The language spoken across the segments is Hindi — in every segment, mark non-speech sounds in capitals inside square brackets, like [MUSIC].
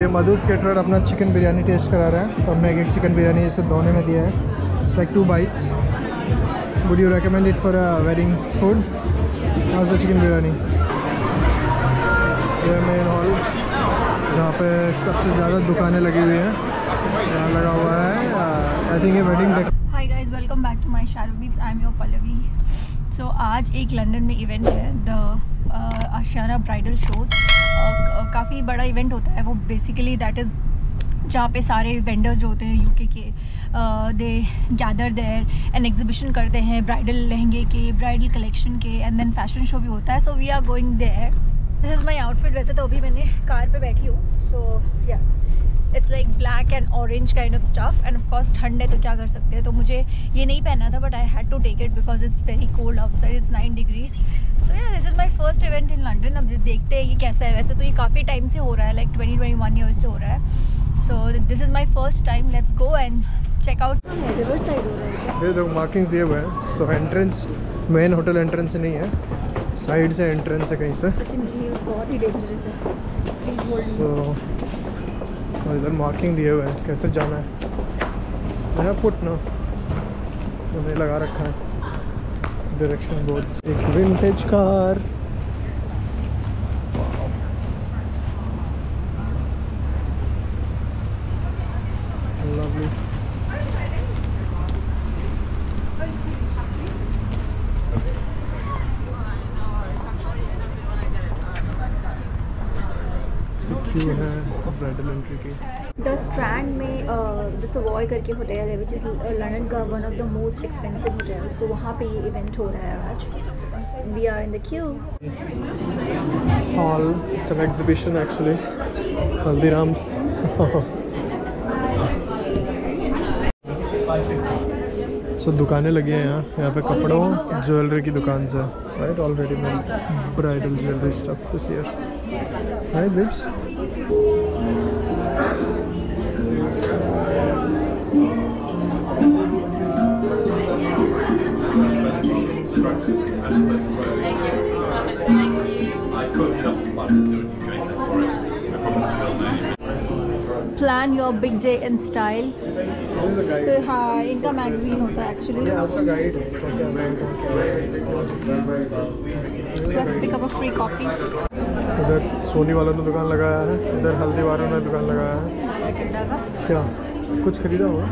ये मधु स्केटर अपना चिकन बिरयानी टेस्ट करा रहा है। तो हमने एक एक चिकन बिरयानी इसे धोने में दिया है। Like two bites would you recommend it for a wedding food house the chicken biryani ये मेन हॉल जहाँ पे सबसे ज़्यादा दुकानें लगी हुई हैं। यहाँ लगा हुआ है आई थिंक ये wedding welcome back to शैरो beats I am your Pallavi so आज एक लंदन में इवेंट है द ब्राइडल शो काफ़ी बड़ा इवेंट होता है वो बेसिकली दैट इज़ जहाँ पे सारे वेंडर्स जो होते हैं यूके के they gather there and exhibition करते हैं ब्राइडल लहंगे के ब्राइडल कलेक्शन के एंड देन फ़ैशन शो भी होता है. So we are going there this is my outfit वैसे तो अभी मैंने कार पे बैठी हूँ। So yeah it's like black and orange kind of stuff and of course ठंड है तो क्या कर सकते हैं? तो मुझे ये नहीं पहना था but I had to take it because it's very cold outside it's nine degrees so yeah this is my first event in London अब देखते हैं ये कैसा है। वैसे तो ये काफ़ी टाइम से हो रहा है like twenty twenty one years से हो रहा है। So this is my first time let's go and check out river side हो रहा है ये देखो मार्किंग दिए हुए हैं so entrance main hotel entrance नहीं है। साइड से एंट्रेंस है कहीं से। बहुत ही डेंजरस है। प्लीज़ सो और इधर मार्किंग दिए हुए हैं कैसे जाना है? नया फुट ना। उन्हें लगा रखा है। डायरेक्शन बोर्ड एक विंटेज कार क्यों है ब्राइडल एंट्री की? द स्ट्रैंड में द सवॉय करके होटल है विच इज़ लंदन का one of the most expensive hotel so वहाँ पे ये इवेंट हो रहा है आज। We are in the queue hall. It's an exhibition actually. Haldiram's. [LAUGHS] so दुकानें लगी हैं यहाँ। यहाँ पे कपड़ों ज्वेलरी की दुकान से right already bridal jewellery stuff this year hi bibs plan your big day in style so हाँ इनका मैगजीन होता है एक्चुअली ये आपका गाइड है क्या क्या brand let's pick up a free copy इधर सोनी वालों ने दुकान लगाया है इधर हल्दी वालों ने दुकान लगाया है। क्या? कुछ खरीदा हुआ?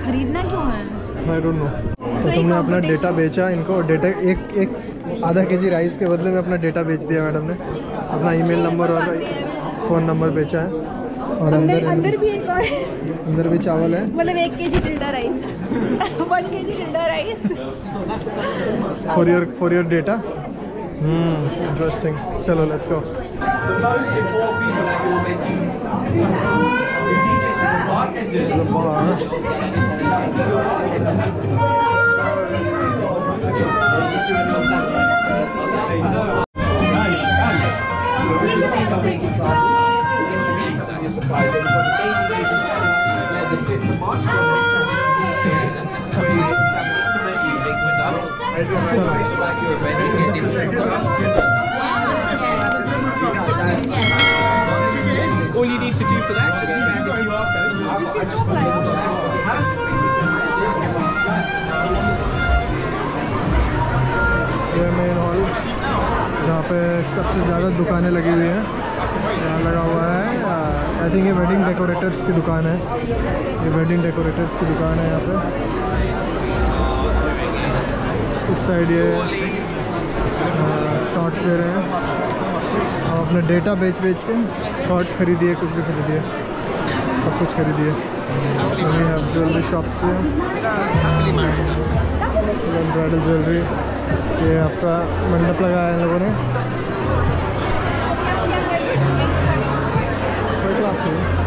खरीदना क्यों है? आई डोंट नो तो तुमने अपना डेटा बेचा इनको डेटा एक एक आधा के जी राइस के बदले में अपना डेटा बेच दिया मैडम ने। अपना ईमेल नंबर और फ़ोन नंबर बेचा है। और अंदर अंदर अंदर भी एक और अंदर भी चावल है। मतलब एक के जी Tilda rice one K G Tilda rice for your for your data Mm, interesting. Hello, let's go. The most important people at your venue the DJs and the bartenders. The bar. The DJs and the bartenders. पे सबसे ज़्यादा दुकानें लगी हुई हैं। यहाँ लगा हुआ है आई थिंक ये वेडिंग डेकोरेटर्स की दुकान है। ये वेडिंग डेकोरेटर्स की दुकान है यहाँ पे। इस साइड ये शॉर्ट्स दे रहे हैं। और अपना डेटा बेच बेच के शॉर्ट्स खरीदिए कुछ भी खरीदिए। सब कुछ खरीदिए। अभी आप ज्वेलरी शॉप्स पे ब्राइडल ज्वेलरी ये आपका मंडप लगाया है इन लोगों ने Very classy.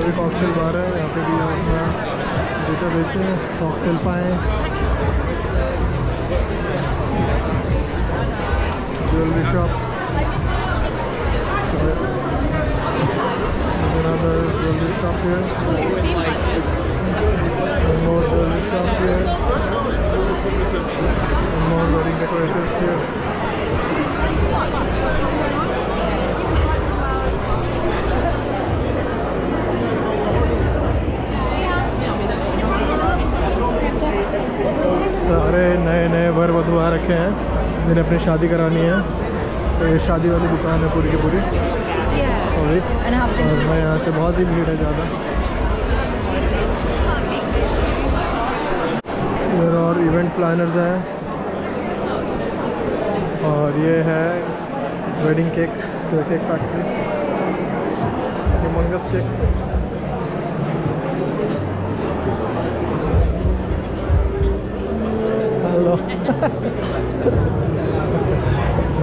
तो ये कॉकटेल बार है यहाँ पे भी अपना बेटा बेचे कॉकटेल पाए। Jewellery shop another jewelry shop here and more jewelry shop here and more wedding decorators here जिन्हें अपनी शादी करानी है। तो ये शादी वाली दुकान है पूरी की पूरी। सॉरी और मैं यहाँ से बहुत ही भीड़ है ज़्यादा। इधर और इवेंट प्लानर्स हैं। और ये है wedding cakes cake factory humongous cakes hello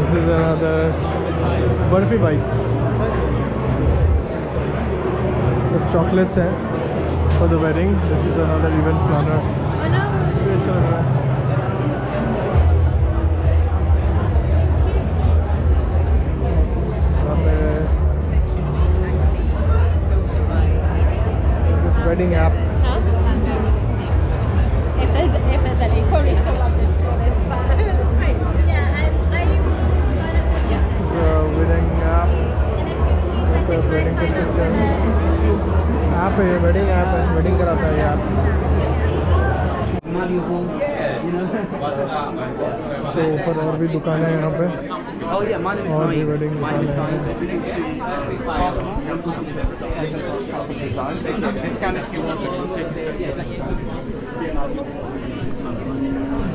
This is another Burfi Bites. The chocolates hai for the wedding. This is another event planner. Wedding app आप। ये वेडिंग आप वेडिंग कराता है यार। तो और भी दुकान है यहाँ पे। और भी वेडिंग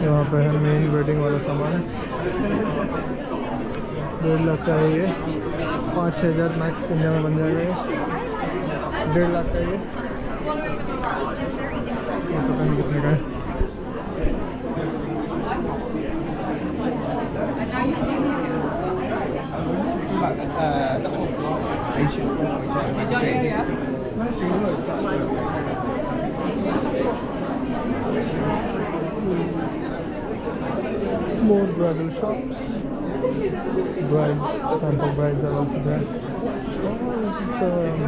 यहाँ पर है मेन वेडिंग वाला सामान। डेढ़ लाख का है ये। पाँच छः हज़ार मैक्स इंडिया में बन जाएगा डेढ़ लाख का ये। पता नहीं कितने का है। More bridal shops. Brides, sample brides are also there. Oh, this is the um,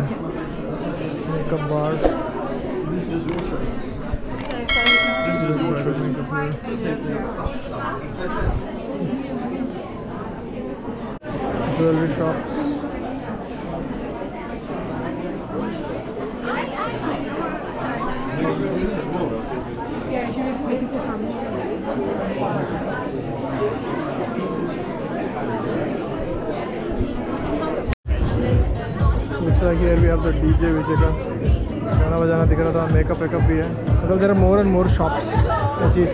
makeup bar. This is bridal makeup here. Jewelry shops. Here we have the DJ वीजे का। गाना बजाना दिख रहा था मेकअप वेकअप भी है। मतलब there are more and more shops achieve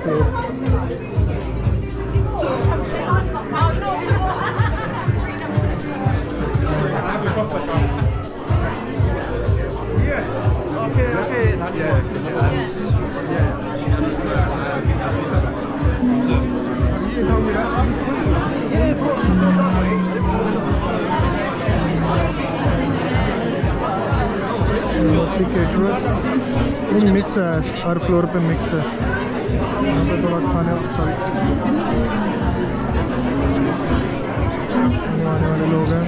है हर फ्लोर पे मिक्स है। यहाँ पे थोड़ा खाने सॉरी आने वाले लोग हैं।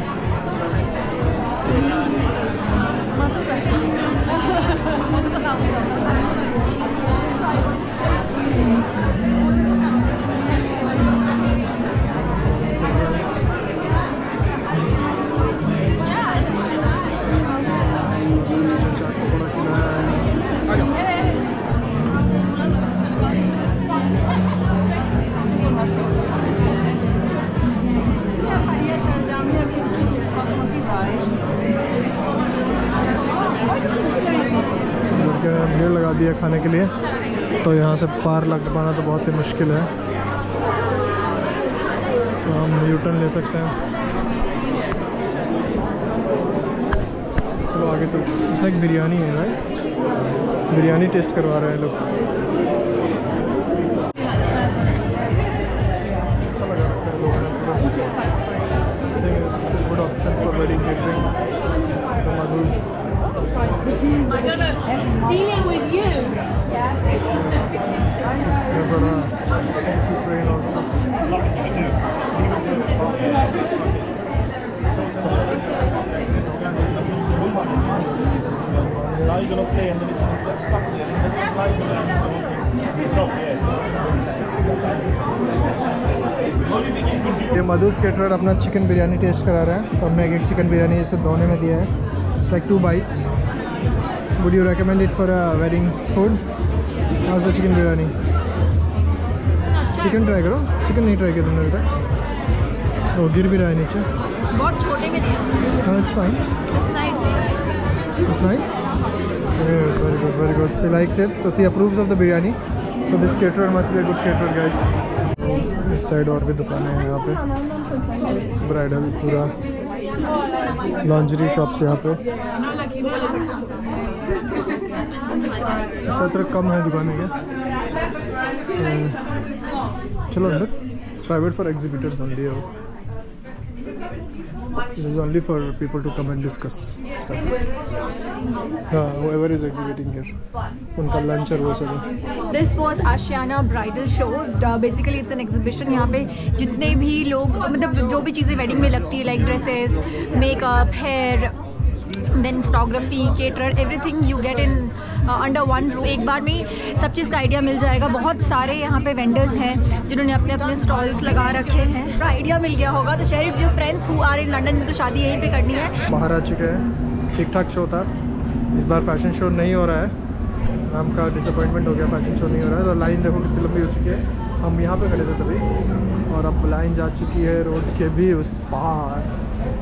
चाट पकौड़ा खाने के लिए। तो यहाँ से पार लग पाना तो बहुत ही मुश्किल है। तो हम यूटर्न ले सकते हैं। चलो आगे चलते इसमें एक बिरयानी है भाई बिरयानी टेस्ट करवा रहे हैं लोग। You're going to play and then it's going to get stuck there. And then it's again. Yes. ये मधु स्केटर अपना चिकन बिरयानी टेस्ट करा रहा है। तो हमने एक एक चिकन बिरयानी इसे दोने में दिया है। It's like two bites would you recommend it for a wedding food how the chicken biryani chicken try करो। चिकन नहीं ट्राई किया तुमने अभी तक। ओ गिर भी रहा है नीचे। बहुत छोटे में दिया। हाँ it's fine it's nice It's nice. Good, very good, very good. She likes it. So she approves of the biryani. So this caterer must be a good caterer, guys. इस साइड और भी दुकानें हैं यहाँ पे ब्राइडल पूरा लॉन्जरी शॉप्स यहाँ पे इस तरह कम है दुकानें क्या हम्म, चलो अंदर प्राइवेट फॉर एग्जीबिटर्स है वो It is only for people to come and discuss stuff. हाँ whoever is exhibiting here. Lunch और वो सब है this was Ashiana bridal show basically it's an exhibition यहाँ पे जितने भी लोग मतलब जो भी चीज़ें वेडिंग में लगती है like dresses makeup hair then photography cater everything you get in under one room एक बार में सब चीज़ का आइडिया मिल जाएगा। बहुत सारे यहाँ पे वेंडर्स हैं जिन्होंने अपने अपने स्टॉल्स लगा रखे हैं। पूरा आइडिया मिल गया होगा। तो शेयर जो friends who are in London में तो शादी यहीं पे करनी है? बाहर आ चुके हैं ठीक ठाक शो था। इस बार फ़ैशन शो नहीं हो रहा है। नाम का डिसअपॉइंटमेंट हो गया फ़ैशन शो नहीं हो रहा है। तो लाइन देखो कितनी लंबी हो चुकी है। हम यहाँ पे खड़े थे तभी। और अब लाइन जा चुकी है रोड के भी उस पार।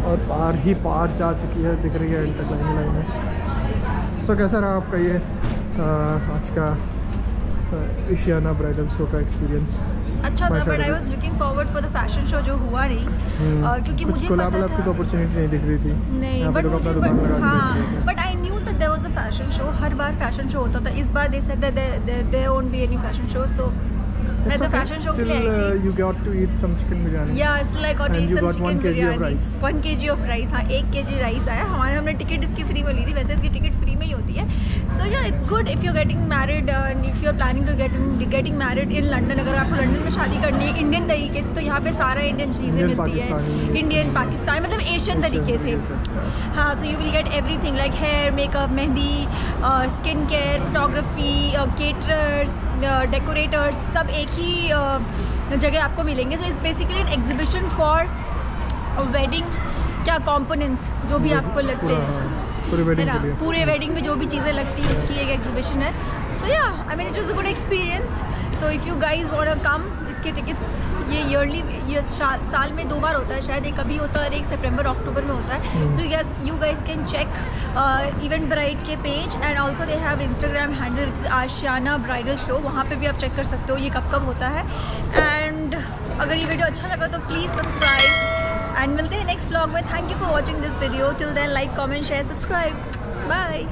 और पार ही पार जा चुकी है। दिख रही है तक लाइन लाइन है। सो कैसा रहा आपका ये आ, आज का एशियाना ब्राइडल शो का एक्सपीरियंस अच्छा था but I was looking forward for the fashion show जो हुआ नहीं। और क्योंकि मुझे पता वलाब की तो अपॉर्चुनिटी नहीं दिख रही थी। नहीं बट मुझे बट हाँ थे। But I knew that there was the fashion show हर बार फ़ैशन शो होता था। इस बार they said that there won't be any fashion show so मैं द फ़ैशन शो के लिए आई थी. या still I got to And eat you some got one chicken kg of biryani. rice. One kg of rice हाँ एक kg राइस आया। हमारे हमने टिकट इसकी फ्री में ली थी। वैसे इसकी ticket he. So yeah it's good if you getting married and if you are planning to get getting married in London अगर आपको लंडन में शादी करनी है इंडियन तरीके से तो यहाँ पे सारा इंडियन चीज़ें मिलती है। इंडियन पाकिस्तान मतलब एशियन तरीके से। हाँ so you will get everything like hair makeup mehndi skin care photography caterers decorators सब एक ही uh, जगह आपको मिलेंगे। So it's basically an exhibition for wedding क्या कंपोनेंट्स जो भी आपको लगते हाँ, पूरे वेडिंग के लिए। पूरे वेडिंग में जो भी चीज़ें लगती हैं उसकी एक एग्जीबिशन है। So yeah I mean it was a good experience so if you guys want come इसके टिकट्स ये ईयरली ये साल में दो बार होता है शायद। एक अभी होता है और एक सितंबर अक्टूबर में होता है। So yes you guys can check event bride के page and also they have Instagram handle Ashiana bridal show वहाँ पे भी आप चेक कर सकते हो ये कब कब होता है। एंड अगर ये वीडियो अच्छा लगा तो please subscribe and we'll see you next vlog. With thank you for watching this video. Till then like comment share subscribe. Bye.